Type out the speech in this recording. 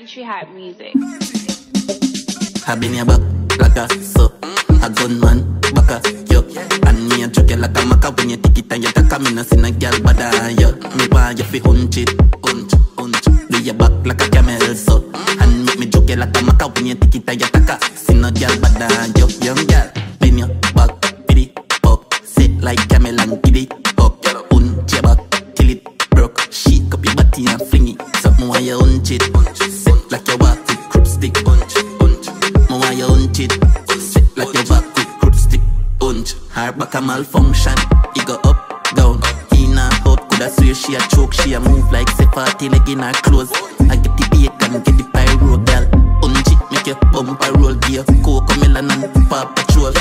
Country Heart Music. I been back like a so a gunman yo. And me a joke like a maca when you and you me no girl bad on you me fi hunch it hunch hunch do your back like a camel so. And me joke like a maca when you and you no girl bad on you young girl your back pity up sit like camel and giddy up hunch your back till it broke. Shake up your body and fling it. Something you hunch it sit like you walk with crop stick hunch her back a malfunction. It go up down in and out coulda swear she a choke she a move like party leg in her clothes. I get the bacon get the pyro girl hunch it make your bumper roll gear Cocomelon and paw patrol